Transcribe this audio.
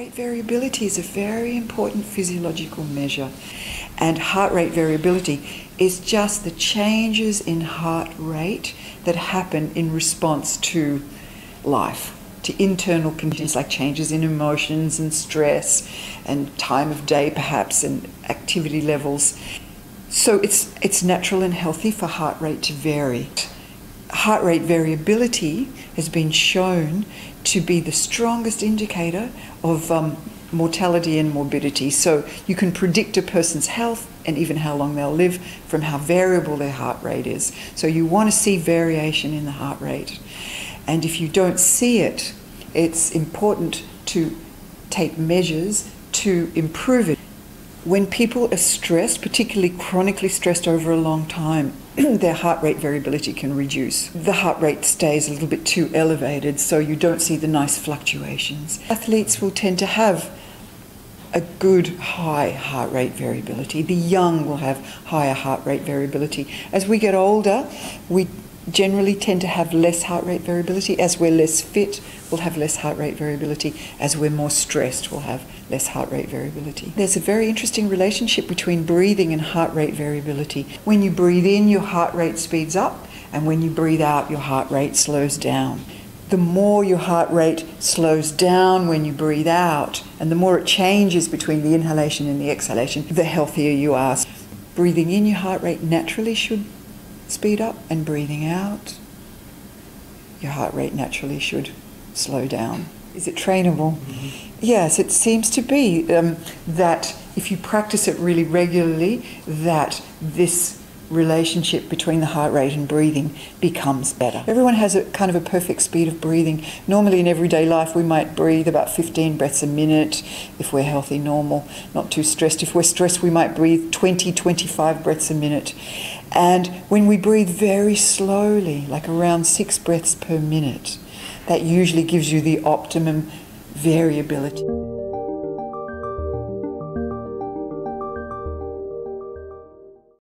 rate variability is a very important physiological measure. And heart rate variability is just the changes in heart rate that happen in response to life, to internal conditions like changes in emotions and stress and time of day perhaps and activity levels. So it's, it's natural and healthy for heart rate to vary. Heart rate variability has been shown to be the strongest indicator of um, mortality and morbidity. So you can predict a person's health and even how long they'll live from how variable their heart rate is. So you want to see variation in the heart rate. And if you don't see it, it's important to take measures to improve it. When people are stressed, particularly chronically stressed over a long time, their heart rate variability can reduce. The heart rate stays a little bit too elevated, so you don't see the nice fluctuations. Athletes will tend to have a good high heart rate variability. The young will have higher heart rate variability. As we get older, we generally tend to have less heart rate variability. As we're less fit, we'll have less heart rate variability. As we're more stressed, we'll have less heart rate variability. There's a very interesting relationship between breathing and heart rate variability. When you breathe in, your heart rate speeds up, and when you breathe out, your heart rate slows down. The more your heart rate slows down when you breathe out, and the more it changes between the inhalation and the exhalation, the healthier you are. Breathing in, your heart rate naturally should speed up, and breathing out, your heart rate naturally should slow down. Is it trainable? Mm-hmm. Yes, it seems to be um, that if you practice it really regularly, that this relationship between the heart rate and breathing becomes better. Everyone has a kind of a perfect speed of breathing. Normally in everyday life we might breathe about 15 breaths a minute if we're healthy, normal, not too stressed. If we're stressed we might breathe 20, 25 breaths a minute. And when we breathe very slowly, like around 6 breaths per minute, that usually gives you the optimum variability.